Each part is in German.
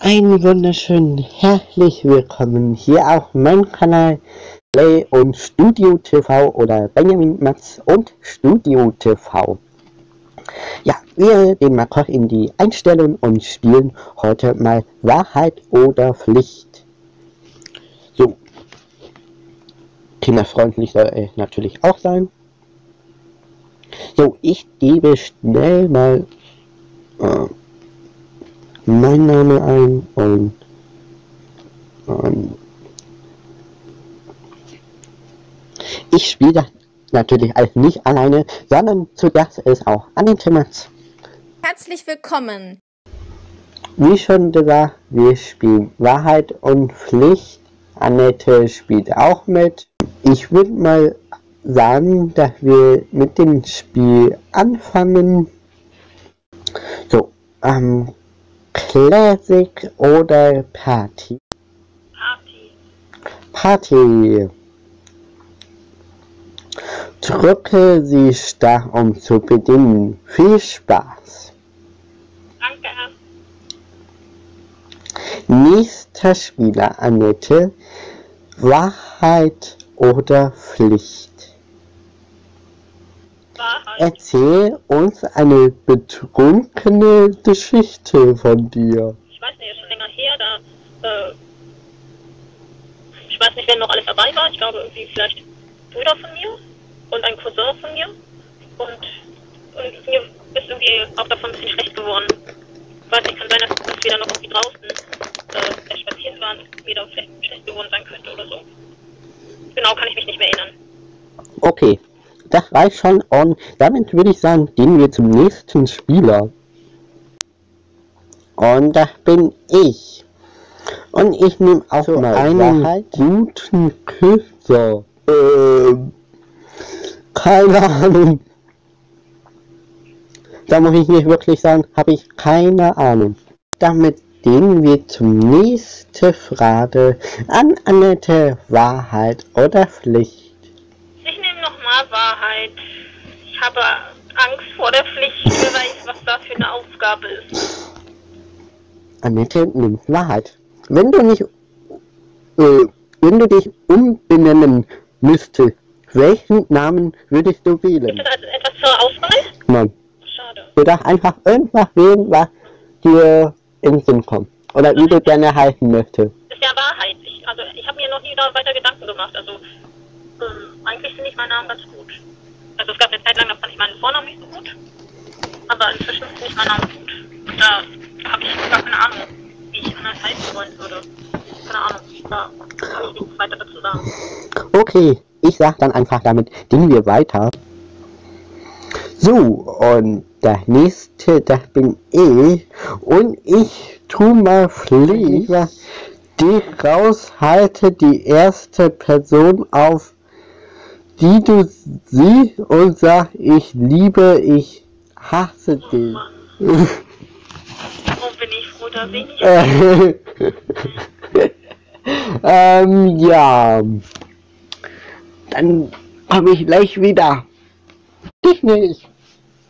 Einen wunderschönen herzlich willkommen hier auf meinem Kanal Play und Studio TV oder Benjamin Matz und Studio TV. Ja, wir gehen mal kurz in die Einstellung und spielen heute mal Wahrheit oder Pflicht. So. Kinderfreundlich soll er natürlich auch sein. So, ich gebe schnell mal äh, mein Name ein und, und ich spiele das natürlich als nicht alleine, sondern zu das ist auch Annette Matz. Herzlich willkommen. Wie schon gesagt, wir spielen Wahrheit und Pflicht. Annette spielt auch mit. Ich würde mal sagen, dass wir mit dem Spiel anfangen. So, ähm, Classic oder Party? Party. Party. Drücke Sie stark, um zu beginnen. Viel Spaß. Danke. Nächster Spieler, Annette. Wahrheit oder Pflicht? Wahrheit. Erzähl uns eine betrunkene Geschichte von dir. Ich weiß nicht, ist schon länger her, da. Äh, ich weiß nicht, wer noch alles dabei war. Ich glaube, irgendwie vielleicht Brüder von mir und ein Cousin von mir. Und, und mir ist irgendwie auch davon ein bisschen schlecht geworden. Ich weiß nicht, kann sein, dass, dass wir dann noch irgendwie draußen äh, spazieren waren, mir da vielleicht schlecht geworden sein könnte oder so. Genau, kann ich mich nicht mehr erinnern. Okay, das reicht schon und damit würde ich sagen, gehen wir zum nächsten Spieler. Und das bin ich. Und ich nehme auch So, mal einen einen guten Küsser. Ähm, keine Ahnung. Da muss ich nicht wirklich sagen, habe ich keine Ahnung. Damit gehen wir zum nächsten Frage an Annette. Wahrheit oder Pflicht? Nochmal Wahrheit. Ich habe Angst vor der Pflicht. Wer weiß, was da für eine Aufgabe ist. Annette nimmt Wahrheit. Wenn du nicht, äh, wenn du dich umbenennen müsstest, welchen Namen würdest du Gibt wählen? es also etwas zur Auswahl? Nein. Schade. Du darfst einfach irgendwas wählen, was dir in den Sinn kommt. Oder wie du gerne heißen möchtest. ist ja Wahrheit. Ich, also ich habe mir noch nie da weiter Gedanken gemacht. Also eigentlich finde ich meinen Namen ganz gut. Also es gab eine Zeit lang, da fand ich meinen Vornamen nicht so gut. Aber inzwischen finde ich meinen Namen gut. Und da habe ich gar keine Ahnung, wie ich anders heißen wollen würde. Keine Ahnung. Da kann ich nichts weiter dazu sagen. Okay, ich sag dann einfach damit, gehen wir weiter. So, und der nächste, das bin ich. Und ich tu mal Pflicht, dich raushalte die erste Person auf, die du siehst und sag, ich liebe, ich hasse dich. Oh, bin ich froh, da bin ich. Äh, ähm, ja. Dann komme ich gleich wieder. Dich nicht.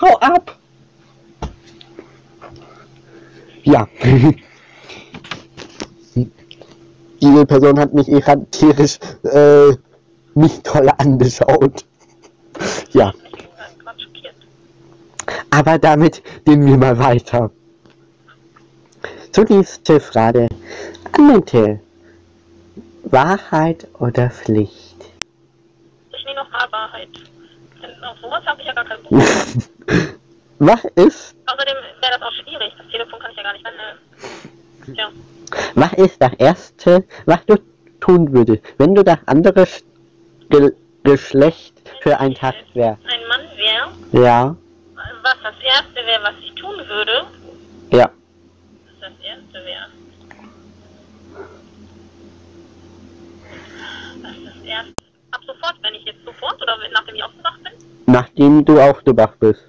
Hau ab. Ja. Diese Person hat mich erotisch äh, nicht toll angeschaut. Ja, aber damit gehen wir mal weiter. Zur nächsten Frage. Annette, Wahrheit oder Pflicht? Ich nehme noch Wahrheit. Denn auf sowas habe ich ja gar keinen Bock. Was ist, Außerdem wäre das auch schwierig. Das Telefon kann ich ja gar nicht mehr. Ja. was ist das Erste, was du tun würdest, wenn du das andere Ge Geschlecht für einen Tag wär? ein Mann wäre, Ja, was das Erste wäre, was ich tun würde, ja. was das Erste wäre. Was das Erste? Ab sofort, wenn ich jetzt sofort oder nachdem ich aufgewacht bin? Nachdem du aufgewacht bist.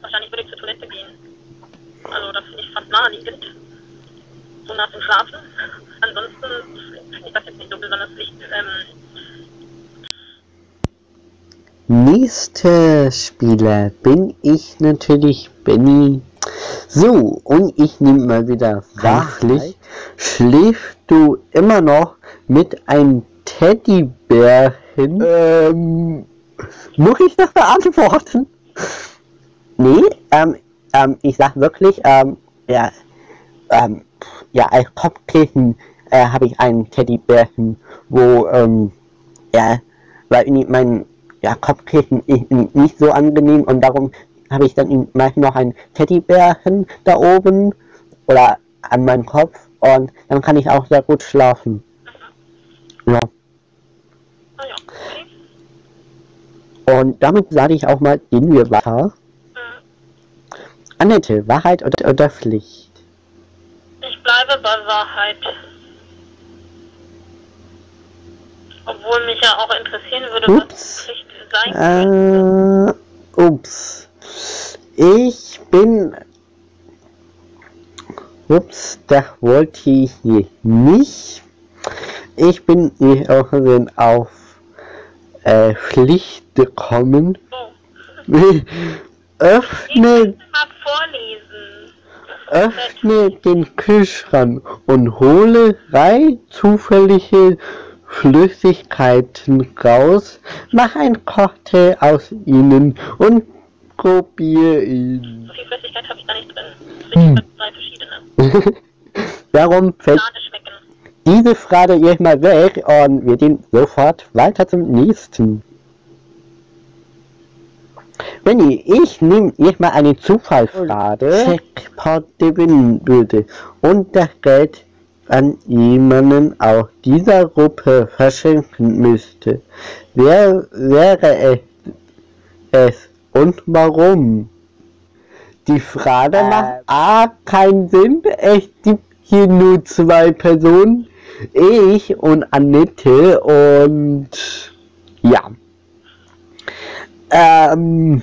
Wahrscheinlich würde ich zur Toilette gehen. Also das finde ich fast naheliegend. So nach dem Schlafen. Ansonsten finde ich das jetzt nicht so besonders wichtig. Ähm, Nächster Spieler bin ich natürlich Benny. So, und ich nehme mal wieder wachlich. Schläfst du immer noch mit einem Teddybärchen? Ähm, muss ich das beantworten? Nee, ähm, ähm, ich sag wirklich, ähm, ja, ähm, ja, als Kopfkissen äh, habe ich einen Teddybärchen, wo, ähm, ja, weil mein ja, Kopfkissen ist nicht so angenehm und darum habe ich dann meistens noch ein Teddybärchen da oben oder an meinem Kopf und dann kann ich auch sehr gut schlafen. Ja. Ah ja, okay. Und damit sage ich auch mal, gehen wir weiter. Mhm. Annette, Wahrheit oder, oder Pflicht? Ich bleibe bei Wahrheit. Obwohl mich ja auch interessieren würde, Ups. was Pflicht sein. Äh, ups. Ich bin. Ups, das wollte ich hier nicht. Ich bin Irren auf äh, Pflicht gekommen. Oh. Ich Öffne, könnte mal vorlesen. öffne den Kühlschrank und hole drei zufällige Flüssigkeiten raus, mach ein Cocktail aus ihnen und probier ihn. So viel Flüssigkeit habe ich da nicht drin. Ich hm. drei verschiedene. Darum fällt diese Frage jetzt mal weg und wir gehen sofort weiter zum nächsten. Wenn ich, nehme jetzt mal eine Zufallsfrage, Jackpot gewinnen würde und das Geld an jemanden aus dieser Gruppe verschenken müsste, wer wäre es, es und warum? Die Frage Äh. macht A keinen Sinn, es gibt hier nur zwei Personen, ich und Annette und ja. Ähm,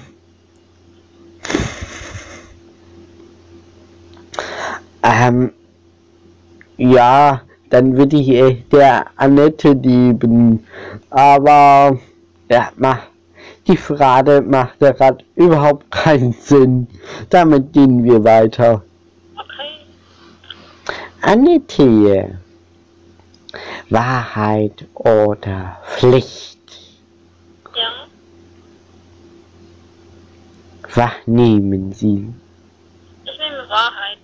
ähm, ja, dann würde ich äh, der Annette lieben. Aber ja, mach, die Frage macht ja gerade überhaupt keinen Sinn. Damit gehen wir weiter. Okay. Annette. Wahrheit oder Pflicht? Ja. Was nehmen Sie? Ich nehme Wahrheit.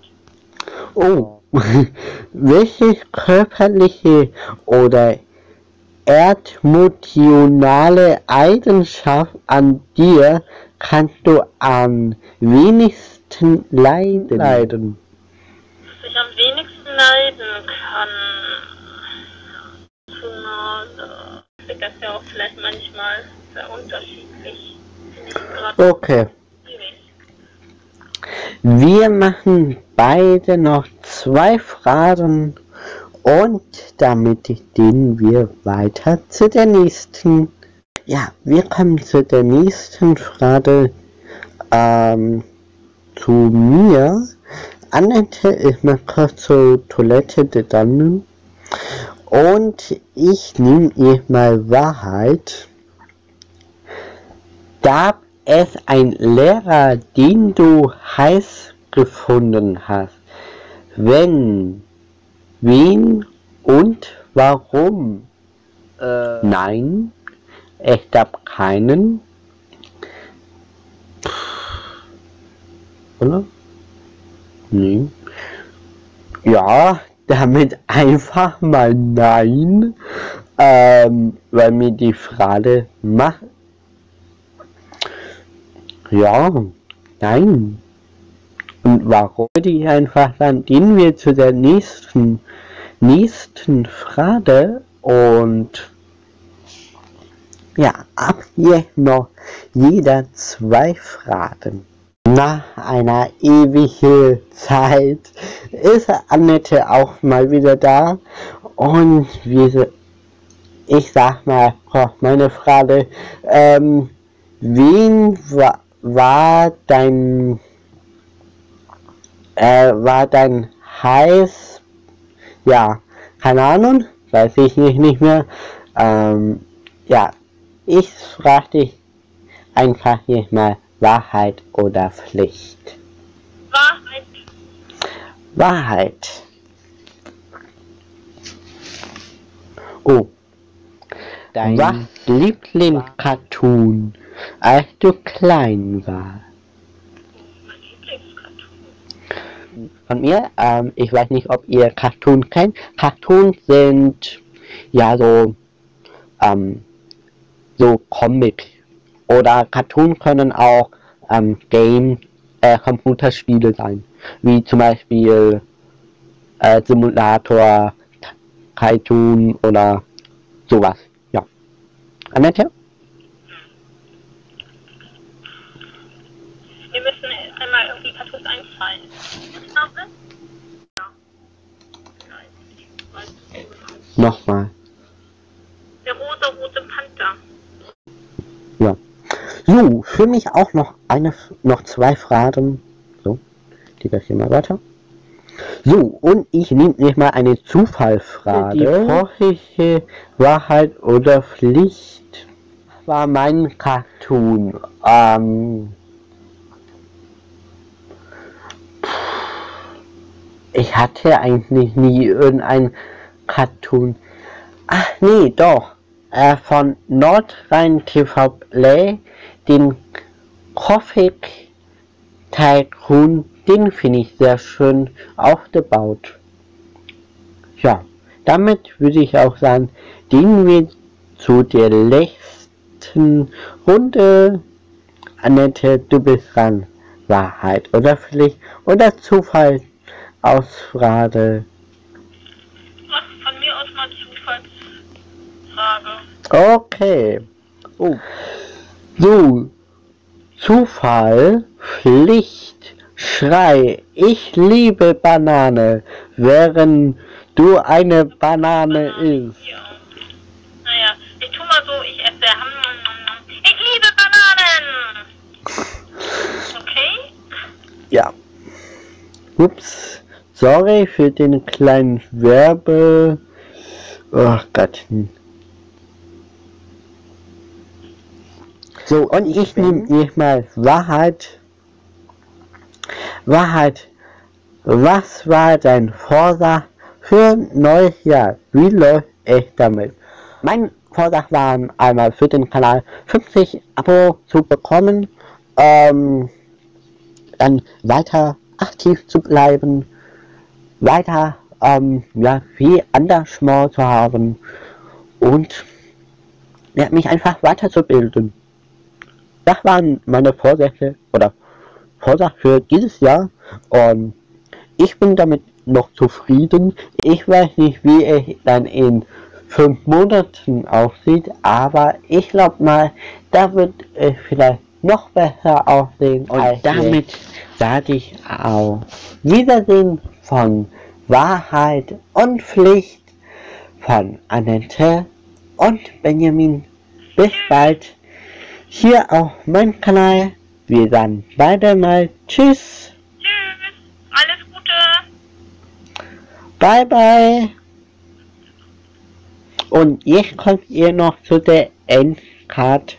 Oh, welche körperliche oder erdmotionale Eigenschaft an dir kannst du am wenigsten leiden? leiden? Was ich am wenigsten leiden kann. Zumal das ja auch vielleicht manchmal sehr unterschiedlich. Okay. Wir machen beide noch zwei Fragen und damit gehen wir weiter zu der nächsten. Ja, wir kommen zu der nächsten Frage. Ähm, zu mir. Annette ist mal kurz zur Toilette gegangen. Und ich nehme ihr mal Wahrheit. Gab es ein Lehrer, den du heiß gefunden hast? Wenn, wen und warum? Äh, Nein, es gab keinen. Oder? Nee. Ja, damit einfach mal nein, ähm, weil mir die Frage macht. Ja, nein. Und warum würde ich einfach dann gehen wir zu der nächsten, nächsten Frage und ja, ab hier noch jeder zwei Fragen. Nach einer ewigen Zeit ist Annette auch mal wieder da und wir, ich sag mal, meine Frage, ähm, wen wa war dein, äh, war dein heiß, ja, keine Ahnung, weiß ich nicht, nicht mehr, ähm, ja, ich frage dich einfach hier mal Wahrheit oder Pflicht. Wahrheit. Wahrheit. Oh. Dein Was Lieblingscartoon, als du klein warst? Von mir, ähm, ich weiß nicht, ob ihr Cartoon kennt. Cartoons sind ja so, ähm, so Comic. Oder Cartoon können auch ähm, Game, äh, Computerspiele sein. Wie zum Beispiel äh, Simulator, Cartoon oder sowas. Annette? Wir müssen einmal irgendwie Cartoons einfallen. Nochmal. Der rosa-rote Panther. Ja. So, für mich auch noch eine, noch zwei Fragen. So, die werde ich hier mal weiter. So, und ich nehme nicht mal eine Zufallfrage. Die vorherige Wahrheit oder Pflicht war mein Cartoon. Ähm, ich hatte eigentlich nie irgendein Cartoon. Ach nee, doch. Äh, von Nordrhein TV Play, den Coffee Tycoon, den finde ich sehr schön aufgebaut. Ja, damit würde ich auch sagen, gehen wir zu der letzten Runde. Annette, du bist dran. Wahrheit oder Pflicht oder Zufall Ausfrage. Was von mir aus mal Zufallsfrage. Okay. Oh. So. Zufall, Pflicht, Schrei, ich liebe Banane, während du eine Banane isst. Ja. Naja, ich tu mal so, ich esse. Ich liebe Bananen! Okay? Ja. Ups. Sorry für den kleinen Werbe. Oh Gott. So, und ich nehme nicht mal Wahrheit. Wahrheit. Was war dein Vorsatz für neues Jahr? Wie läuft es damit? Mein Vorsatz war einmal für den Kanal 50 Abo zu bekommen. Ähm, dann weiter aktiv zu bleiben, weiter ähm, ja, viel Engagement zu haben und ja, mich einfach weiterzubilden. Das waren meine Vorsätze oder Vorsatz für dieses Jahr und ich bin damit noch zufrieden. Ich weiß nicht, wie es dann in fünf Monaten aussieht, aber ich glaube mal, da wird es vielleicht noch besser aussehen. Und damit sage ich auch Wiedersehen von Wahrheit und Pflicht von Annette und Benjamin. Bis bald hier auf meinem Kanal. Wir sagen beide mal Tschüss. Tschüss! Alles Gute! Bye bye. Und jetzt kommt ihr noch zu der Endcard